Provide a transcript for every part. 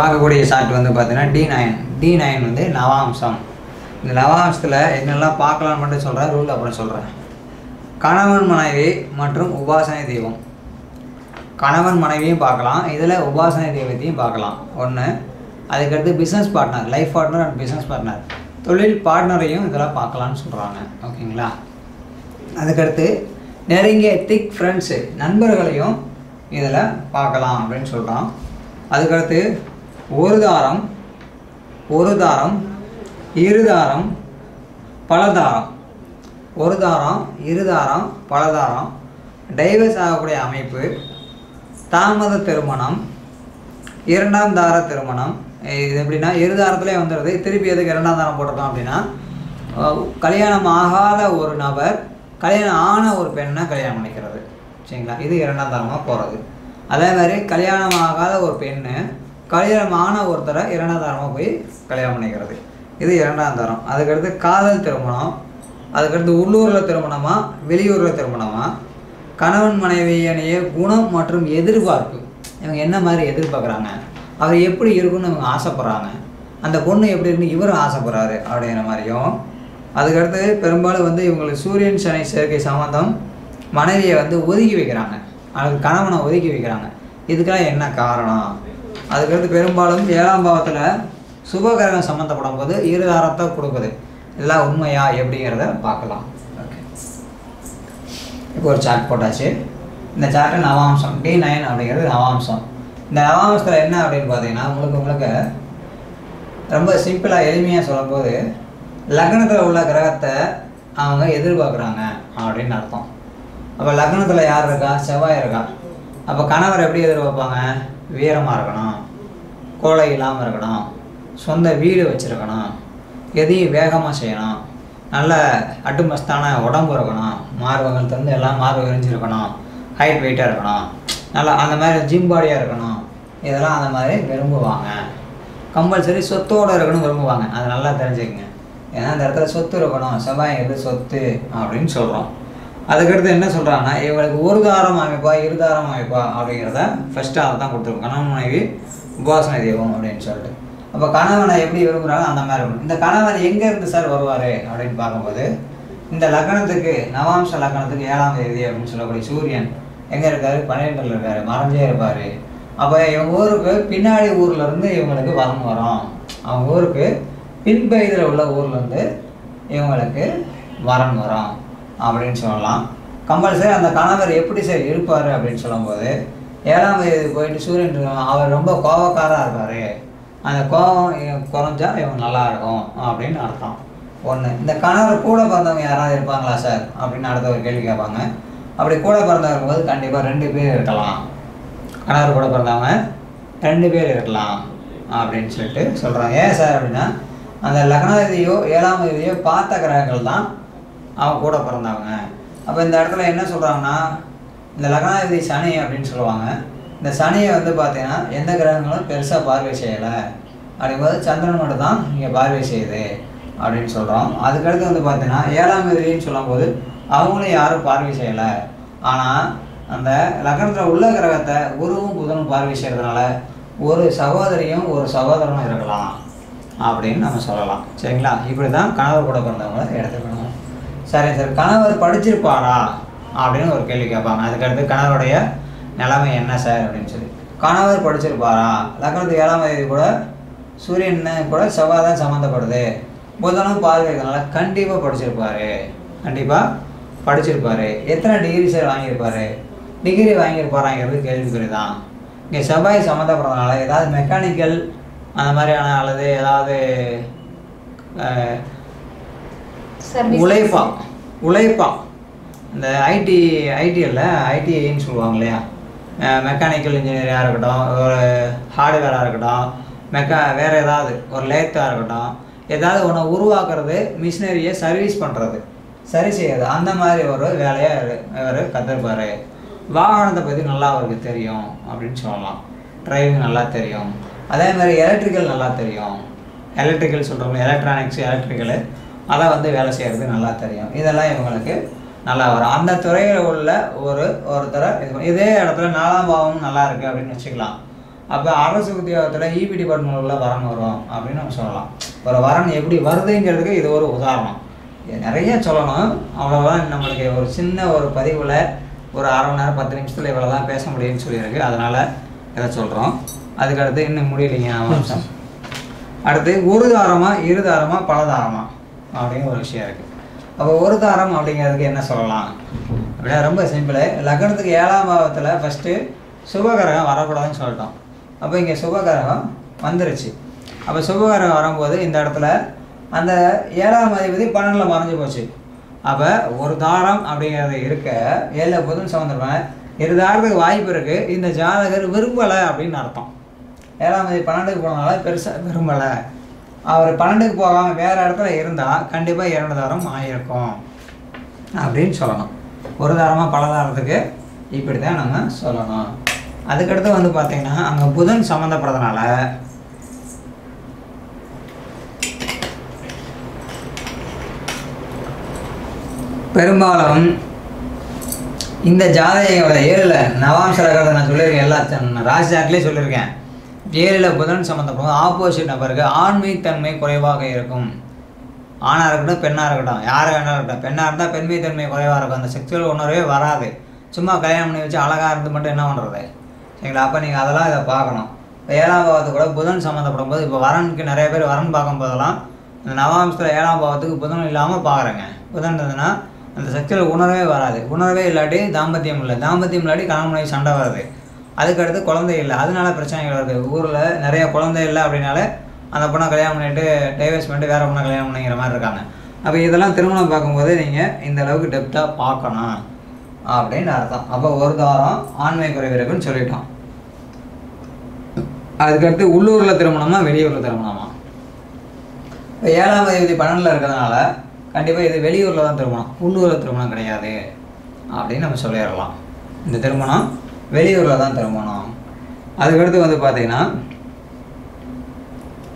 பார்க்கக்கூடிய சார்ட் வந்து பார்த்தீங்கன்னா டி நயன் டி நயன் வந்து நவாம்சம். இந்த நவாம்சத்தில் என்னெல்லாம் பார்க்கலாம்னு மட்டும் சொல்கிறேன் ரூல் அப்புறம் சொல்கிறேன் கணவன் மனைவி மற்றும் உபாசனை தெய்வம். கணவன் மனைவியும் பார்க்கலாம். இதில் உபாசனை தெய்வத்தையும் பார்க்கலாம். ஒன்று அதுக்கடுத்து business partner life partner and business partner தொழில் பார்ட்னரையும் இதெல்லாம் பார்க்கலாம்னு சொல்கிறாங்க ஓகேங்களா? அதுக்கடுத்து நெருங்கிய திக் ஃப்ரெண்ட்ஸு நண்பர்களையும் இதில் பார்க்கலாம் அப்படின்னு சொல்கிறோம் அதுக்கடுத்து ஒரு தாரம் ஒரு தாரம் இரு தாரம் பல தாரம். ஒரு தாரம் இரு தாரம் பல தாரம். டைவர்ஸ் ஆகக்கூடிய அமைப்பு தாமத திருமணம் இரண்டாம் தார திருமணம். இது எப்படின்னா இரு தாரத்திலே வந்துடுது திருப்பி எதுக்கு இரண்டாம் தாரம் போட்டிருக்கோம் அப்படின்னா கல்யாணம் ஆகாத ஒரு நபர் கல்யாணம் ஆன ஒரு பெண்ணை கல்யாணம் பண்ணிக்கிறது. சரிங்களா? இது இரண்டாம் தாரமாக போகிறது அதே மாதிரி கல்யாணம் ஆகாத ஒரு பெண்ணு கல்யாணம் ஆன ஒருத்தரை இரண்டாம் தாரமாக போய் கல்யாணம் பண்ணிக்கிறது. இது இரண்டாம் தாரம். அதுக்கடுத்து காதல் திருமணம். அதுக்கடுத்து உள்ளூரில் திருமணமா வெளியூரில் திருமணமா? கணவன் மனைவியனைய குணம் மற்றும் எதிர்பார்ப்பு. இவங்க என்ன மாதிரி எதிர்பார்க்குறாங்க? அவர் எப்படி இருக்குன்னு இவங்க ஆசைப்பட்றாங்க. அந்த பொண்ணு எப்படி இருக்குன்னு இவரும் ஆசைப்படுறாரு அப்படிங்கிற மாதிரியும். அதுக்கடுத்து பெரும்பாலும் வந்து இவங்களுக்கு சூரியன் சனி சேர்க்கை சம்மந்தம் மனைவியை வந்து ஒதுக்கி வைக்கிறாங்க. அதுக்கு கணவனை ஒதுக்கி வைக்கிறாங்க. இதுக்கெல்லாம் என்ன காரணம்? அதுக்கடுத்து பெரும்பாலும் ஏழாம் பாவத்தில் சுபகிரகம் சம்மந்தப்படும் போது இருதாரத்தை கொடுக்குது. இதெல்லாம் உண்மையா எப்படிங்கிறத பார்க்கலாம். ஓகே இப்போ ஒரு சார்ட் போட்டாச்சு. இந்த சார்ட்டு நவாம்சம் டி நைன் அப்படிங்கிறது நவாம்சம். இந்த நவாம்சத்தில் என்ன அப்படின்னு பார்த்தீங்கன்னா உங்களுக்கு உங்களுக்கு ரொம்ப சிம்பிளாக எளிமையாக சொல்லும்போது லக்னத்தில் உள்ள கிரகத்தை அவங்க எதிர்பார்க்குறாங்க அப்படின்னு அர்த்தம். அப்போ லக்னத்தில் யார் இருக்கா? செவ்வாய் இருக்கா. அப்போ கணவர் எப்படி எதிர்பார்ப்பாங்க? வீரமாக இருக்கணும். கோலை இல்லாமல் இருக்கணும். சொந்த வீடு வச்சுருக்கணும். எதையும் வேகமாக செய்யணும். நல்ல அட்டுமஸ்தான உடம்பு இருக்கணும். மார்பகங்கள் தந்து எல்லாம் மார்பு எரிஞ்சிருக்கணும் ஹைட் வெயிட்டாக இருக்கணும். நல்லா அந்த மாதிரி ஜிம் பாடியாக இருக்கணும். இதெல்லாம் அந்த மாதிரி விரும்புவாங்க. கம்பல்சரி சொத்தோடு இருக்கணும் விரும்புவாங்க. அது நல்லா தெரிஞ்சுக்கங்க. ஏன்னா அந்த இடத்துல சொத்து இருக்கணும். செவ்வாய்ங்கிறது சொத்து அப்படின்னு சொல்கிறோம் அதுக்கடுத்து என்ன சொல்கிறாங்கன்னா இவளுக்கு ஒரு தாரம் அமைப்பா இரு தாரம் அமைப்பா அப்படிங்கிறத ஃபஸ்ட்டு அதை தான் கொடுத்துருக்கோம். கணவன் மனைவி உபாசனை தெய்வம் அப்படின்னு சொல்லிட்டு. அப்போ கணவனை எப்படி விரும்புகிறாங்க அந்த மாதிரி இருக்கும் இந்த கணவன் எங்கே இருந்து சார் வருவார் அப்படின்னு பார்க்கும்போது இந்த லக்னத்துக்கு நவாம்ச லக்னத்துக்கு ஏழாம் தேதி அப்படின்னு சொல்லக்கூடிய சூரியன் எங்கே இருக்கார்? பன்னிரெண்டில் இருக்கார் மறைஞ்சே இருப்பார். அப்போ இவங்க ஊருக்கு பின்னாடி ஊர்லேருந்து இவங்களுக்கு வரம் வரும். அவங்க ஊருக்கு பின்பகுதியில் உள்ள ஊர்லேருந்து இவங்களுக்கு வரன் வரும் அப்படின்னு சொல்லலாம். கம்பல்சரி அந்த கணவர் எப்படி சார் இருப்பார் அப்படின்னு சொல்லும்போது ஏழாம் தேதி போயிட்டு சூரியன் அவர் ரொம்ப கோபக்காராக இருப்பார். அந்த கோபம் இவன் குறைஞ்சா இவங்க நல்லா இருக்கும் அப்படின்னு அர்த்தம். ஒன்று இந்த கணவர் கூட பிறந்தவங்க யாராவது இருப்பாங்களா சார் அப்படின்னு அடுத்த ஒரு கேள்வி கேட்பாங்க. அப்படி கூட பிறந்தவங்க போது கண்டிப்பாக ரெண்டு பேர் இருக்கலாம். கணவர் கூட பிறந்தவங்க ரெண்டு பேர் இருக்கலாம் அப்படின்னு சொல்லிட்டு சொல்கிறாங்க ஏன் சார் அப்படின்னா அந்த லக்னாதிபதியோ ஏழாம் தேதியோ பார்த்த கிரகங்கள் தான் அவன் கூட பிறந்தவங்க. அப்போ இந்த இடத்துல என்ன சொல்கிறாங்கன்னா இந்த லக்னாதிபதி சனி அப்படின்னு சொல்லுவாங்க. இந்த சனியை வந்து பார்த்தீங்கன்னா எந்த கிரகங்களும் பெருசாக பார்வை செய்யலை. அப்படிங்கும்போது சந்திரன் மட்டும் தான் இங்கே பார்வை செய்யுது அப்படின்னு சொல்கிறோம் அதுக்கடுத்து வந்து பார்த்தீங்கன்னா ஏழாம் தேதின்னு சொல்லும்போது அவங்களும் யாரும் பார்வை செய்யலை. ஆனால் அந்த லக்னத்தில் உள்ள கிரகத்தை குருவும் புதனும் பார்வை செய்கிறதுனால ஒரு சகோதரியும் ஒரு சகோதரனும் இருக்கலாம் அப்படின்னு நம்ம சொல்லலாம். சரிங்களா? இப்படி தான் கணவர் கூட பிறந்தவங்களை எடுத்துக்கணும். சரி சார். கணவர் படிச்சிருப்பாரா? அப்படின்னு ஒரு கேள்வி கேட்பாங்க. அதுக்கடுத்து கணவருடைய நிலைமை என்ன சார் அப்படின்னு சொல்லி. கணவர் படிச்சிருப்பாரா? லக்னத்துக்கு ஏழாம் தேதி கூட சூரியன் கூட செவ்வாய் தான் சம்மந்தப்படுது புதனும் பார்வைக்கிறதுனால கண்டிப்பாக படிச்சிருப்பாரு. கண்டிப்பாக படிச்சிருப்பாரு. எத்தனை டிகிரி சார் வாங்கியிருப்பாரு? டிகிரி வாங்கியிருப்பாராங்கிறது கேள்விக்குறி தான். இங்கே செவ்வாய் சம்மந்தப்படுறதுனால ஏதாவது மெக்கானிக்கல் அந்த மாதிரியான அல்லது ஏதாவது. உழைப்பா உழைப்பா. இந்த ஐடி ஐடியில் ஐடிஐன்னு சொல்லுவாங்க இல்லையா? மெக்கானிக்கல் இன்ஜினியராக இருக்கட்டும் ஒரு ஹார்ட்வேராக இருக்கட்டும் மெக்கா வேறு ஏதாவது ஒரு லேத்தாக இருக்கட்டும் ஏதாவது ஒன்று உருவாக்குறது மிஷினரியை சர்வீஸ் பண்ணுறது சரி செய்யறது அந்த மாதிரி ஒரு வேலையாக இவர் கற்றுருப்பார் வாகனத்தை பற்றி நல்லா அவருக்கு தெரியும் அப்படின்னு சொல்லலாம். டிரைவிங் நல்லா தெரியும். அதே மாதிரி எலக்ட்ரிக்கல் நல்லா தெரியும். எலக்ட்ரிக்கல் சொல்கிறோம் எலக்ட்ரானிக்ஸ் எலக்ட்ரிக்கலு அதை வந்து வேலை செய்கிறது நல்லா தெரியும். இதெல்லாம் இவங்களுக்கு நல்லா வரும். அந்த துறையில் உள்ள ஒரு ஒருத்தரை இது இதே இடத்துல நாலாம் பாவம் நல்லா இருக்குது அப்படின்னு வச்சுக்கலாம். அப்போ அரசு உத்தியோகத்தில் இபி உள்ள வரன் வரும் அப்படின்னு நம்ம சொல்லலாம். ஒரு வரன் எப்படி வருதுங்கிறதுக்கு இது ஒரு உதாரணம். இது நிறைய சொல்லணும். அவ்வளோதான் நம்மளுக்கு ஒரு சின்ன ஒரு பதிவில் ஒரு அரை மணி நேரம் பத்து நிமிஷத்தில் இவ்வளோ தான் பேச முடியும்னு சொல்லியிருக்கு. அதனால் இதை சொல்கிறோம் அதுக்கடுத்து இன்னும் முடியலைங்க அவசம் அடுத்து ஒரு தாரமாக இரு பலதாரமாக பல அப்படின்னு ஒரு விஷயம் இருக்குது அப்போ ஒரு தாரம் அப்படிங்கிறதுக்கு என்ன சொல்லலாம்? அப்படின்னா ரொம்ப சிம்பிள் லக்னத்துக்கு ஏழாம் பாவத்தில் ஃபஸ்ட்டு சுபகரகம் வரக்கூடாதுன்னு சொல்லிட்டோம். அப்போ இங்கே சுபகரகம் வந்துருச்சு. அப்போ சுபகரகம் வரும்போது இந்த இடத்துல அந்த ஏழாம் அதிபதி பன்னெண்டில் மறைஞ்சு போச்சு. அப்போ ஒரு தாரம் அப்படிங்கிறது இருக்க ஏழில் புதன் சமந்திருப்பேன் இரு தாரத்துக்கு வாய்ப்பு இருக்குது இந்த ஜாதகர் விரும்பலை அப்படின்னு அர்த்தம். ஏழாம் தேதி பன்னெண்டுக்கு போனதால பெருசாக விரும்பலை. அவர் பன்னெண்டுக்கு போகாமல் வேறு இடத்துல இருந்தால் கண்டிப்பாக இரண்டு தாரம் ஆயிருக்கும். அப்படின்னு சொல்லணும். ஒரு தாரமாக பல தாரத்துக்கு இப்படி தான் நம்ம சொல்லணும். அதுக்கடுத்து வந்து பார்த்திங்கன்னா அங்கே புதன் சம்மந்தப்படுறதுனால பெரும்பாலும் இந்த ஜாதகையோட ஏழில் நவாம்ச ரகத்தை நான் சொல்லியிருக்கேன் எல்லா ராசி சாட்லேயே சொல்லியிருக்கேன். ஏழில் புதன் சம்மந்தப்படும் ஆப்போசிட் நபருக்கு ஆண்மைத்தன்மை குறைவாக இருக்கும். ஆணாக இருக்கட்டும் பெண்ணாக இருக்கட்டும் யார் வேணாலும் இருக்கட்டும். பெண்ணாக இருந்தால் பெண்மைத்தன்மை குறைவாக இருக்கும். அந்த செக்ஷுவல் உணர்வே வராது. சும்மா கல்யாணம் பண்ணி வச்சு அழகாக இருந்து மட்டும் என்ன பண்ணுறது சரிங்களா? அப்போ நீங்கள் அதெல்லாம் இதை பார்க்கணும். இப்போ ஏழாம் பாவத்துக்கு கூட புதன் சம்மந்தப்படும் போது இப்போ வரனுக்கு நிறைய பேர் வரன் பார்க்கும் போதெல்லாம் இந்த நவாம்சத்தில் ஏழாம் பாவத்துக்கு புதன் இல்லாமல் பார்க்குறேங்க. புதன் இருந்ததுன்னா அந்த செக்ஷுவல் உணர்வே வராது. உணர்வே இல்லாட்டி தாம்பத்தியம் இல்லை. தாம்பத்தியம் இல்லாட்டி கணவன் சண்டை வருது. அதுக்கடுத்து குழந்தை இல்லை. அதனால பிரச்சனைகள் வருது ஊரில் நிறைய குழந்தை இல்லை அப்படின்னால அந்த பொண்ணை கல்யாணம் பண்ணிட்டு டைவர்ஸ் பண்ணிட்டு வேற பொண்ணை கல்யாணம் பண்ணிக்கிற மாதிரி இருக்காங்க. அப்போ இதெல்லாம் திருமணம் பார்க்கும்போது நீங்கள் இந்த அளவுக்கு டெப்த்தாக பார்க்கணும் அப்படின்னு அர்த்தம். அப்போ ஒரு தாரம் ஆண்மை குறைவு இருக்குன்னு சொல்லிட்டோம். அதுக்கடுத்து உள்ளூரில் திருமணமா வெளியூரில் திருமணமா? இப்போ ஏழாம் தேதி பன்னெண்டில் இருக்கிறதுனால கண்டிப்பாக இது வெளியூரில் தான் திருமணம். உள்ளூரில் திருமணம் கிடையாது அப்படின்னு நம்ம சொல்லிடலாம். இந்த திருமணம் வெளியூரில் தான் திருமணம். அதுக்கடுத்து வந்து பார்த்தீங்கன்னா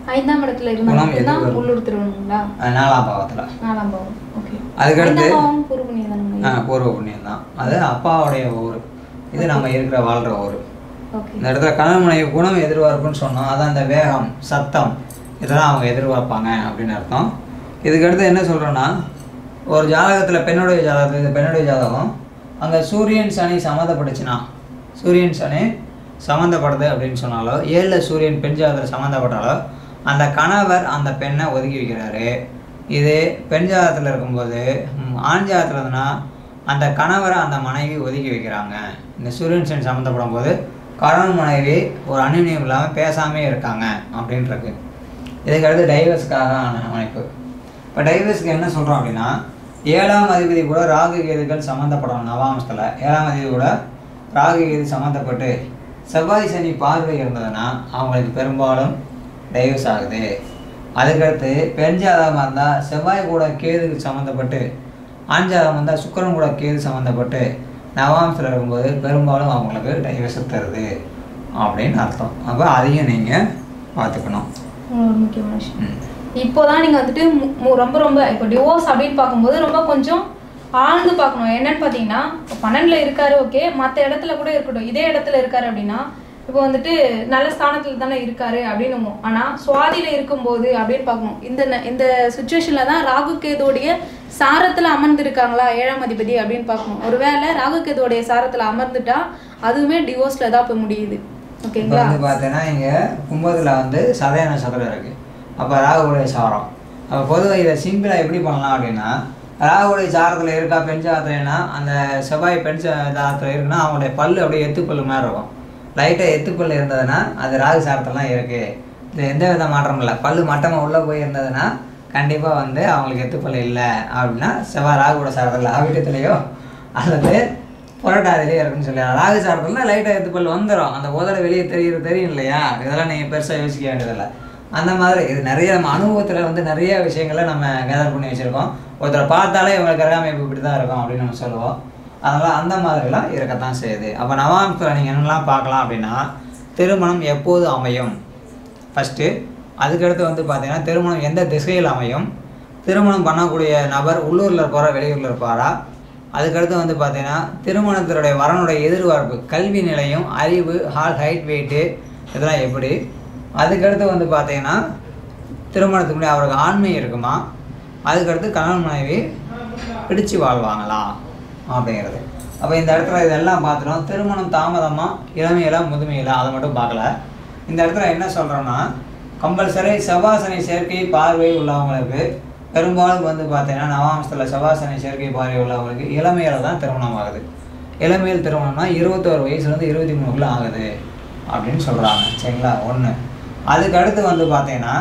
ஐந்தாம் இடத்துல இருந்தா? உள்ளூர் திருவண்ணங்களா நாலாம் பாவத்தில். நாலாம் பாவம். ஓகே அதுக்கடுத்து- பூர்வ புண்ணியம் ஆ பூர்வ புண்ணியம் தான். அது அப்பாவுடைய ஊர். இது நம்ம இருக்கிற வாழ்கிற ஊர். இந்த இடத்துல கணவன் மனைவி குணம் எதிர்பார்ப்புன்னு சொன்னோம் அதான் இந்த வேகம் சத்தம் இதெல்லாம் அவங்க எதிர்பார்ப்பாங்க அப்படின்னு அர்த்தம். இதுக்கடுத்து என்ன சொல்கிறோன்னா ஒரு ஜாதகத்தில் பெண்ணுடைய ஜாதகத்தில் பெண்ணுடைய ஜாதகம் அங்கே சூரியன் சனி சம்மந்தப்பட்டுச்சுன்னா சூரியன் சனி சம்மந்தப்படுது அப்படின்னு சொன்னாலோ ஏழில் சூரியன் பெண் ஜாதகத்தில் சம்மந்தப்பட்டாலோ அந்த கணவர் அந்த பெண்ணை ஒதுக்கி வைக்கிறாரு. இது பெண் ஜாதகத்தில் இருக்கும்போது ம், ஆண் ஜாதகத்தில் இருந்ததுன்னா அந்த கணவரை அந்த மனைவி ஒதுக்கி வைக்கிறாங்க. இந்த சூரியன் சனி சம்மந்தப்படும் போது கணவன் மனைவி ஒரு அந்யுன்யம் இல்லாமல் பேசாமே இருக்காங்க அப்படின்றது. இதுக்கடுத்து டைவர்ஸ்க்காக ஆன அமைப்பு. இப்போ டைவர்ஸ்க்கு என்ன சொல்கிறோம் அப்படின்னா ஏழாம் அதிபதி கூட ராகு கேதுகள் சம்மந்தப்படணும் நவாம்சத்தில். ஏழாம் அதிபதி கூட ராகு கேது சம்மந்தப்பட்டு செவ்வாய் சனி பார்வை இருந்ததுன்னா அவங்களுக்கு பெரும்பாலும் டைவர்ஸ் ஆகுது. அதுக்கடுத்து பெண் ஜாதகமாக இருந்தால் செவ்வாய் கூட கேதுக்கு சம்மந்தப்பட்டு ஆண் ஜாதகம் இருந்தால் சுக்கிரன் கூட கேது சம்மந்தப்பட்டு நவாம்சத்தில் இருக்கும்போது பெரும்பாலும் அவங்களுக்கு டைவர்ஸ் தருது அப்படின்னு அர்த்தம். அப்போ அதையும் நீங்கள் பார்த்துக்கணும். முக்கியமான விஷயம். இப்போதான் நீங்க வந்துட்டு ரொம்ப ரொம்ப இப்போ டிவோர்ஸ் அப்படின்னு பார்க்கும்போது ரொம்ப கொஞ்சம் ஆழ்ந்து பார்க்கணும். என்னன்னு பார்த்தீங்கன்னா பன்னெண்டில் இருக்காரு ஓகே மற்ற இடத்துல கூட இருக்கட்டும். இதே இடத்துல இருக்காரு அப்படின்னா இப்போ வந்துட்டு நல்ல ஸ்தானத்தில் தானே இருக்காரு அப்படின்னு ஆனால் சுவாதியில இருக்கும்போது அப்படின்னு பார்க்கணும். இந்த இந்த சுச்சுவேஷனில் தான் ராகு கேதுவோடைய சாரத்தில் அமர்ந்திருக்காங்களா? ஏழாம் அதிபதி அப்படின்னு பார்க்கணும். ஒருவேளை ராகு கேதுவோடைய சாரத்தில் அமர்ந்துட்டா அதுவுமே டிவோர்ஸில் தான் போய் முடியுது. ஓகேங்களா வந்து பார்த்தீங்கன்னா இங்கே கும்பத்தில் வந்து சதய நட்சத்திரம் இருக்குது அப்போ ராகுடைய சாரம். அப்போ பொதுவாக இதை சிம்பிளாக எப்படி பண்ணலாம் அப்படின்னா ராகுடைய சாரத்தில் இருக்கா பெண் சாரத்துலனா அந்த செவ்வாய் பெண் ஜாரத்தில் இருக்குன்னா அவங்களுடைய பல்லு அப்படியே எத்துப்பல் மாதிரி இருக்கும். லைட்டாக எத்துப்பல் இருந்ததுன்னா அது ராகு சாரத்தெல்லாம் இருக்குது இது எந்த வித மாற்றமும் இல்லை. பல் மட்டமாக உள்ளே போய் இருந்ததுன்னா கண்டிப்பாக வந்து அவங்களுக்கு எத்துப்பல் இல்லை அப்படின்னா செவ்வாய் ராகுவோட சாரத்தில் ஆவிட்டத்துலேயோ அல்லது புரட்டாதிலே இருக்குன்னு சொல்லி ராகு சாரத்தில் லைட்டாக எத்துப்பல் வந்துடும் அந்த உதட வெளியே தெரியுது தெரியும் இல்லையா? இதெல்லாம் நீங்கள் பெருசாக யோசிக்க வேண்டியதில்லை. அந்த மாதிரி இது நிறைய நம்ம அனுபவத்தில் வந்து நிறைய விஷயங்களை நம்ம கேதர் பண்ணி வச்சுருக்கோம். ஒருத்தரை பார்த்தாலே இவங்க கிரகாமைப்பு இப்படி தான் இருக்கும் அப்படின்னு நம்ம சொல்லுவோம். அதனால் அந்த மாதிரிலாம் இருக்கத்தான் செய்யுது. அப்போ நவாம்சத்தில் நீங்கள் என்னெல்லாம் பார்க்கலாம் அப்படின்னா திருமணம் எப்போது அமையும்? ஃபஸ்ட்டு அதுக்கடுத்து வந்து பார்த்திங்கன்னா திருமணம் எந்த திசையில் அமையும்? திருமணம் பண்ணக்கூடிய நபர் உள்ளூரில் இருப்பாரா வெளியூரில் இருப்பாரா? அதுக்கடுத்து வந்து பார்த்திங்கன்னா திருமணத்தினுடைய வரனுடைய எதிர்பார்ப்பு கல்வி நிலையம் அறிவு ஹால் ஹைட் வெயிட்டு இதெல்லாம் எப்படி? அதுக்கடுத்து வந்து பார்த்தீங்கன்னா திருமணத்துக்கு முன்னாடி அவருக்கு ஆண்மை இருக்குமா? அதுக்கடுத்து கணவன் மனைவி பிடிச்சு வாழ்வாங்களா? அப்படிங்கிறது. அப்போ இந்த இடத்துல இதெல்லாம் பார்த்துட்டோம். திருமணம் தாமதமாக இளமையில முதுமையில அதை மட்டும் பார்க்கல. இந்த இடத்துல என்ன சொல்கிறோன்னா கம்பல்சரி செவ்வாசனை சேர்க்கை பார்வை உள்ளவங்களுக்கு பெரும்பாலும் வந்து பார்த்தீங்கன்னா நவாம்சத்தில் செவ்வாசனை சேர்க்கை பார்வை உள்ளவங்களுக்கு இளமையில தான் திருமணம் ஆகுது. இளமையில் திருமணம்னா இருபத்தோரு வயசுலேருந்து இருபத்தி மூணுக்குள்ளே ஆகுது. அப்படின்னு சொல்கிறாங்க சரிங்களா? ஒன்று அதுக்கடுத்து வந்து பார்த்தீங்கன்னா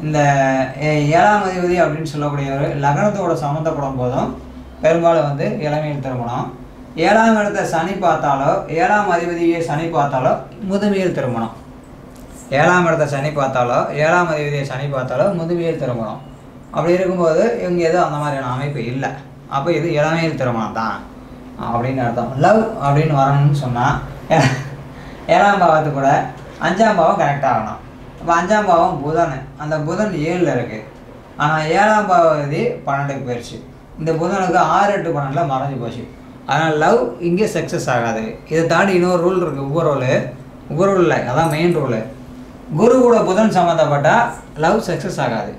இந்த ஏ- ஏழாம் அதிபதி அப்படின்னு சொல்லக்கூடிய ஒரு லக்னத்தோட சம்மந்தப்படும் போதும் பெரும்பாலும் வந்து இளமையில் திருமணம் ஏழாம் இடத்த சனி பார்த்தாலோ ஏழாம் அதிபதியை சனி பார்த்தாலோ முதுமையில் திருமணம் ஏழாம் இடத்த சனி பார்த்தாலோ ஏழாம் அதிபதியை சனி பார்த்தாலோ முதுமையில் திருமணம் அப்படி இருக்கும்போது இவங்க எதுவும் அந்த மாதிரியான அமைப்பு இல்லை. அப்போ இது இளமையில் திருமணம் தான். அப்படின்னு அர்த்தம். லவ் அப்படின்னு வரணும்னு சொன்னால் ஏழாம் பாவத்து கூட அஞ்சாம் பாவம் கனெக்ட் ஆகணும். இப்போ அஞ்சாம் பாவம் புதன். அந்த புதன் ஏழில் இருக்குது ஆனால் ஏழாம் பாவதி பன்னெண்டுக்கு போயிடுச்சு இந்த புதனுக்கு ஆறு எட்டு பன்னெண்டில் மறைஞ்சு போச்சு. அதனால் லவ் இங்கே சக்ஸஸ் ஆகாது. இதை தாண்டி இன்னொரு ரூல் இருக்குது உப ரூலு உப ரூலில் அதான் மெயின் ரூலு குரு கூட புதன் சம்மந்தப்பட்டால் லவ் சக்ஸஸ் ஆகாது.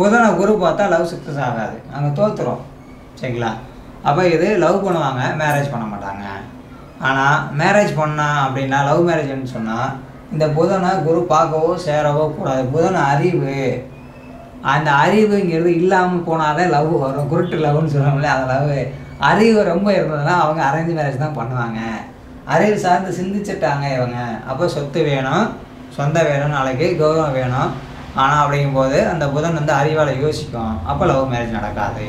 புதனை குரு பார்த்தா லவ் சக்ஸஸ் ஆகாது. அங்கே தோத்துரும் சரிங்களா? அப்போ இது லவ் பண்ணுவாங்க மேரேஜ் பண்ண மாட்டாங்க. ஆனால் மேரேஜ் பண்ணால் அப்படின்னா லவ் மேரேஜ்னு சொன்னால் இந்த புதனை குரு பார்க்கவோ சேரவோ கூடாது. புதன் அறிவு. அந்த அறிவுங்கிறது இல்லாமல் போனாலே லவ் வரும். குருட்டு லவ்னு சொல்லுவாங்களே அந்த லவ் அறிவு ரொம்ப இருந்ததுன்னா அவங்க அரேஞ்ச் மேரேஜ் தான் பண்ணுவாங்க. அறிவு சார்ந்து சிந்திச்சிட்டாங்க இவங்க. அப்போ சொத்து வேணும் சொந்தம் வேணும் நாளைக்கு கௌரவம் வேணும். ஆனால் அப்படிங்கும்போது அந்த புதன் வந்து அறிவால் யோசிக்கும். அப்போ லவ் மேரேஜ் நடக்காது.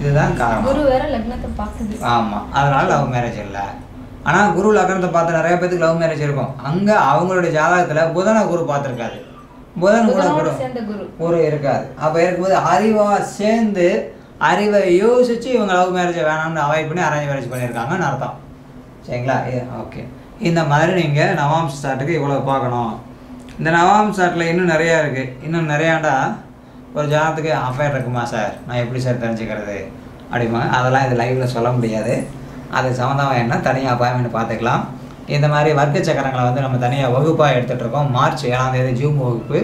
இதுதான் காரணம். குரு வேற லக்னத்தை பார்க்குது. ஆமாம் அதனால லவ் மேரேஜ் இல்லை. ஆனால் குரு லக்னத்தை பார்த்து நிறைய பேத்துக்கு லவ் மேரேஜ் இருக்கும். அங்கே அவங்களுடைய ஜாதகத்தில் புதனை குரு பார்த்துருக்காது புதன் குரு குரு. இருக்காது அப்போ இருக்கும்போது அறிவாக சேர்ந்து அறிவை யோசித்து இவங்க லவ் மேரேஜை வேணாம்னு அவாய்ட் பண்ணி அரேஞ்ச் மேரேஜ் பண்ணியிருக்காங்கன்னு அர்த்தம். சரிங்களா? ஓகே இந்த மாதிரி நீங்கள் நவாம்ச சாட்டுக்கு இவ்வளோ பார்க்கணும். இந்த நவாம்ச சாட்டில் இன்னும் நிறையா இருக்குது இன்னும் நிறையாண்டா ஒரு ஜாதத்துக்கு அஃபேர் இருக்குமா சார் நான் எப்படி சார் தெரிஞ்சுக்கிறது? அப்படிம்பாங்க. அதெல்லாம் இது லைவில் சொல்ல முடியாது. அது சம்மந்தமாக என்ன தனியாக அப்பாயின்மெண்ட் பார்த்துக்கலாம். இந்த மாதிரி வர்க்க சக்கரங்களை வந்து நம்ம தனியாக வகுப்பாக எடுத்துகிட்டு இருக்கோம் மார்ச் ஏழாம் தேதி ஜூம் வகுப்பு.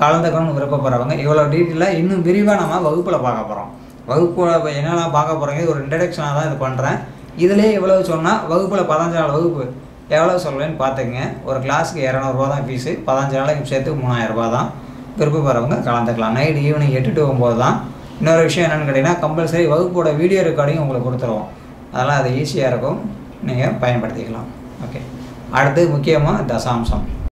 கலந்துக்கணும்னு விருப்பப்படுறவங்க இவ்வளோ டீட்டெயிலாக இன்னும் விரிவாக நம்ம வகுப்பில் பார்க்க போகிறோம் வகுப்பில் இப்போ என்னெல்லாம் பார்க்க போகிறோங்க இது ஒரு இன்ட்ரடக்ஷனாக தான் இது பண்ணுறேன் இதுலேயே இவ்வளவு சொன்னால் வகுப்பில் பதினஞ்சு நாள் வகுப்பு. எவ்வளோ சொல்லுவேன்னு பார்த்துக்குங்க. ஒரு கிளாஸுக்கு இரநூறுபா தான் ஃபீஸு பதினஞ்சு நாளைக்கு சேர்த்து மூணாயிரம் ரூபாய் தான். விருப்பப்படுறவங்க கலந்துக்கலாம். நைட் ஈவினிங் எட்டு டு ஒம்பது தான். இன்னொரு விஷயம் என்னென்னு கேட்டிங்கன்னா கம்பல்சரி வகுப்போட வீடியோ ரெக்கார்டிங் உங்களுக்கு கொடுத்துருவோம். அதெல்லாம் அது ஈஸியாக இருக்கும். நீங்கள் பயன்படுத்திக்கலாம். ஓகே அடுத்து முக்கியமாக தசாம்சம்.